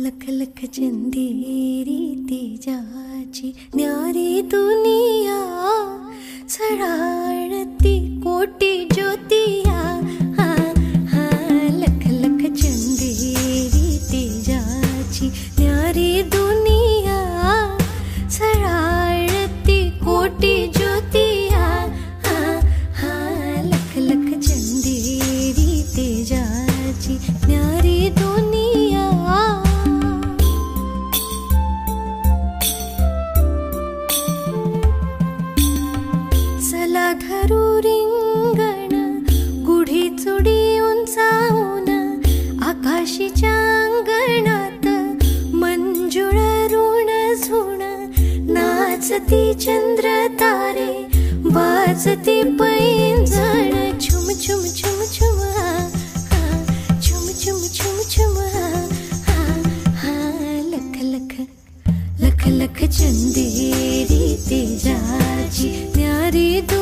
लख लख चंदेरी तेजाची न्यारी दुनिया सडाळती कोटी ज्योतिया। हा हा लख लख चंदेरी तेजाची न्यारी दुनिया सडाळती कोटी ज्योतिया। हा हा लख लख चंदेरी तेजाची न्यारी चला धरू रिंगण गुढी चुडी उंचावून आकाशीच्या अंगणात मंजुळ ऋण झुण नाचती चंद्र तारे वाजती पैंजण छुम छुम छुम छुम हा, हा, छुम छुम छुम छुम हा, हा, लख लख लख लख चंदेरी तेजाची न्यारी दुनिया